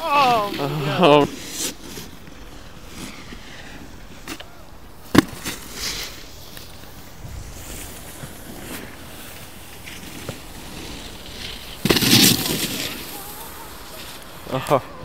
Oh, Oh. Oh.